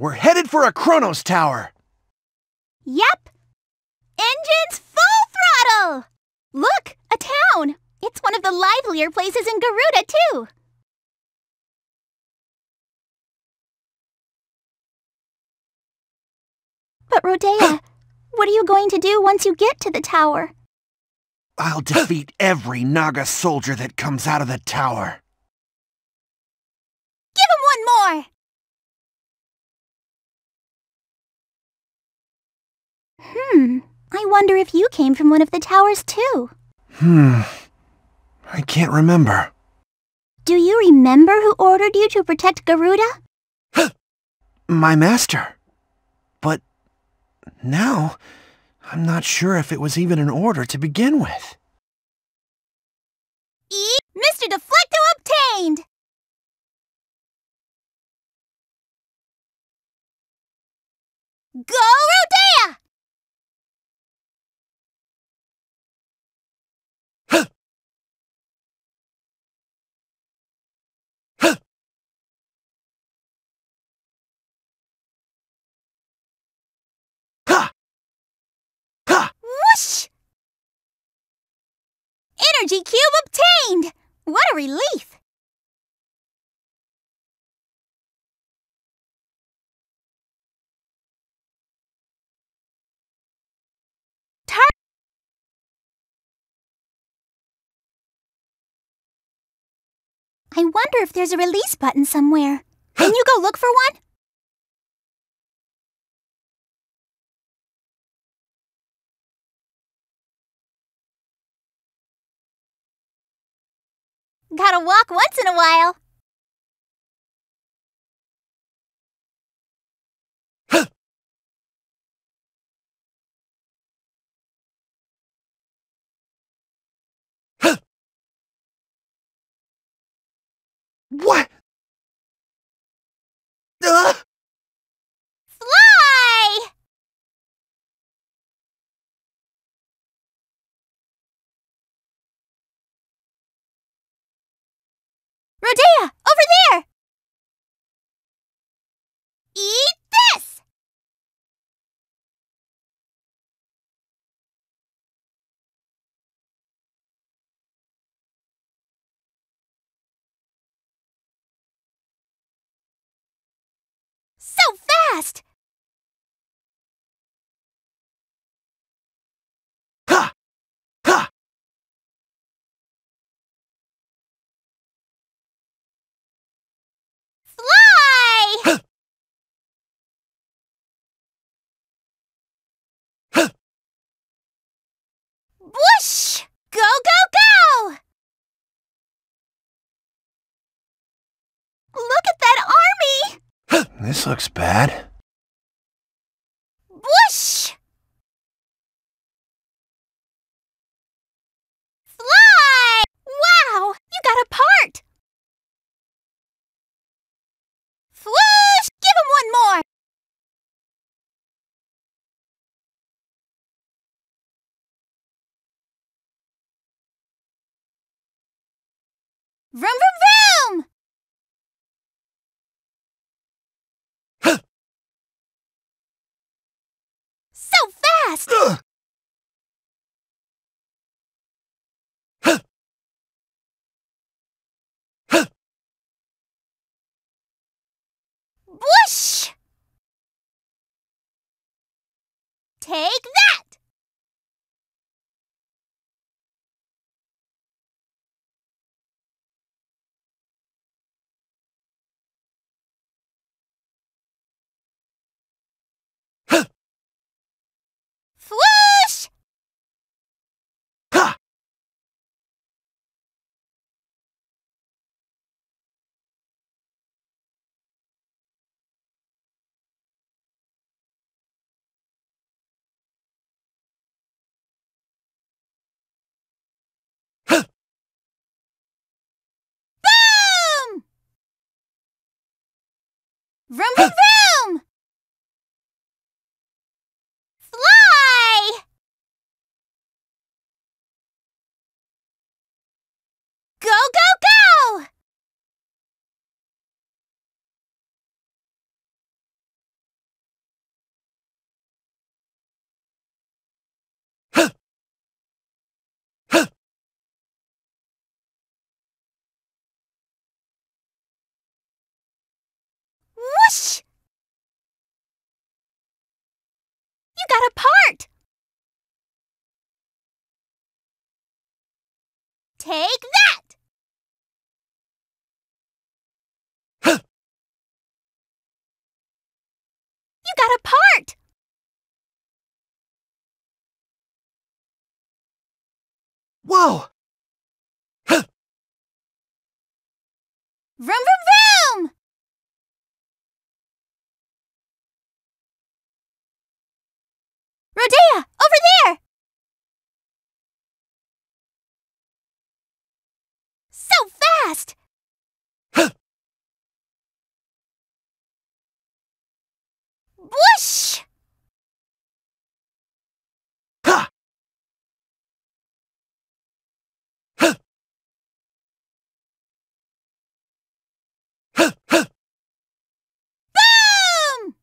We're headed for a Kronos Tower. Yep. Engines full throttle! Look, a town. It's one of the livelier places in Garuda, too. But Rodea, what are you going to do once you get to the tower? I'll defeat every Naga soldier that comes out of the tower. Give him one more! Hmm, I wonder if you came from one of the towers too. Hmm. I can't remember. Do you remember who ordered you to protect Garuda? My master. But now, I'm not sure if it was even an order to begin with. E Mr. Deflecto obtained! Go Rodea! Ha! Ha! Whoosh! Energy cube obtained! What a relief! I wonder if there's a release button somewhere. Can you go look for one? Gotta walk once in a while. What? Ugh! Fly! Rodea, over there! Eat this! So fast! Ha! Ha! Fly! Whoosh! Go, go, go! Look at that army! This looks bad. Whoosh! Fly! Wow! You got a part! Swoosh! Give him one more! Vroom, vroom, vroom! So fast! Whoosh! Take that! Swoosh! Ha! Boom! Vroom, vroom! Fly! Go, go, go! Got a part! Take that! you got a part! Whoa! Vroom, vroom, vroom! Rodea, over there! So fast! Whoosh! Ha! ha Boom!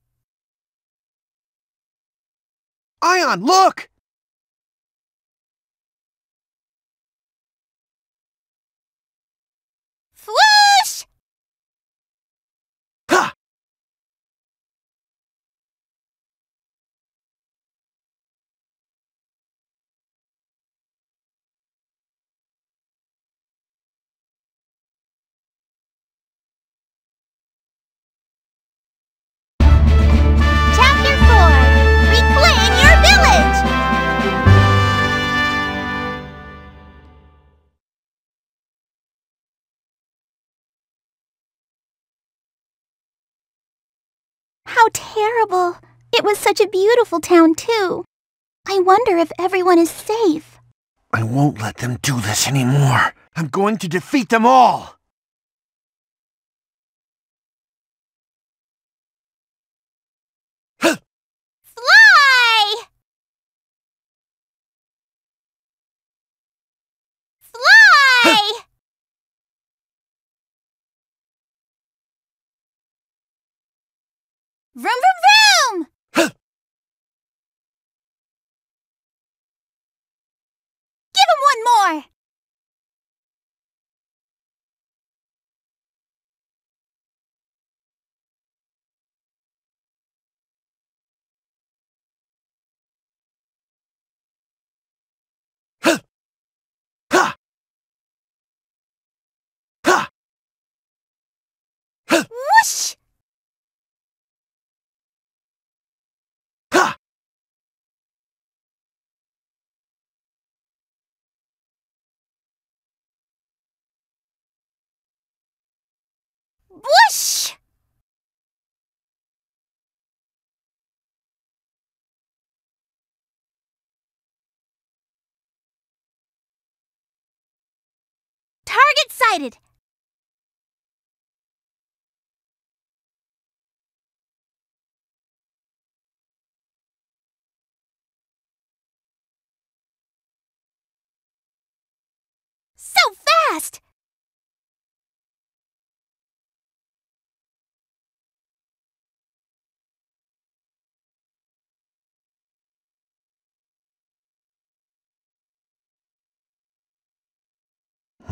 Ion, look! Terrible! It was such a beautiful town, too. I wonder if everyone is safe. I won't let them do this anymore. I'm going to defeat them all! Vroom, vroom, vroom! Give him one more! Ha! Ha! Whoosh! Ha! Whoosh! Target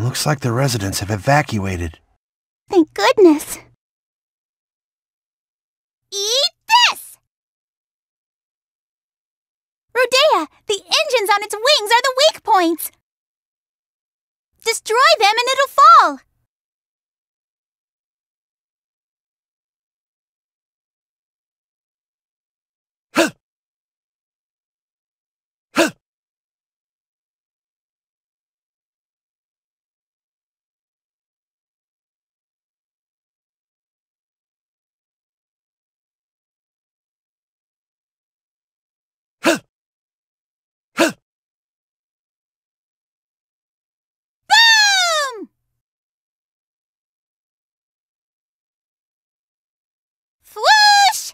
Looks like the residents have evacuated. Thank goodness. Eat this! Rodea, the engines on its wings are the weak points. Destroy them and it'll fall. Boom! Swoosh!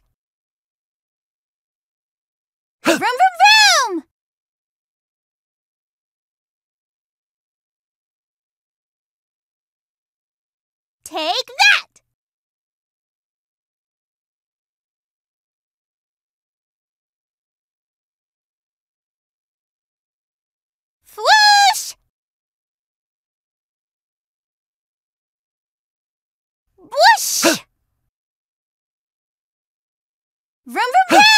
Vroom, vroom, vroom! Take that! Swoosh! Whoosh! Vroom, vroom, vroom!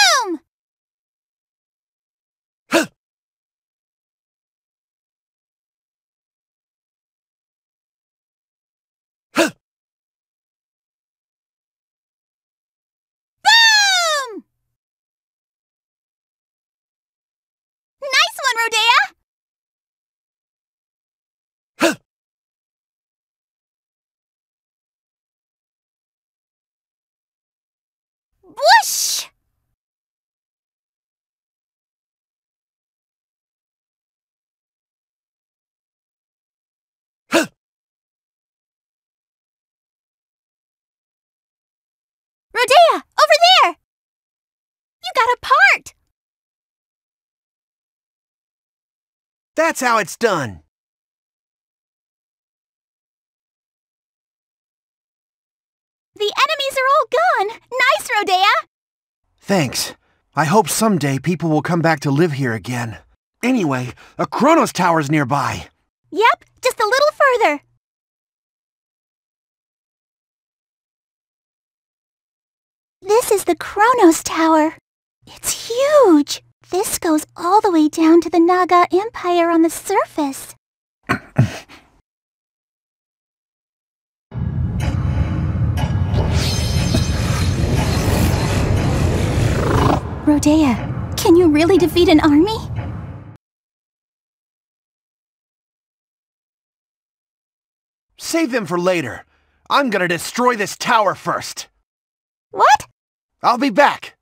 Rodea! Whoosh! Rodea, over there! You got a part! That's how it's done. The enemies are all gone! Nice, Rodea! Thanks. I hope someday people will come back to live here again. Anyway, a Kronos Tower's nearby. Yep, just a little further. This is the Kronos Tower. It's huge. This goes all the way down to the Naga Empire on the surface. Rodea, can you really defeat an army? Save them for later. I'm gonna destroy this tower first. What? I'll be back.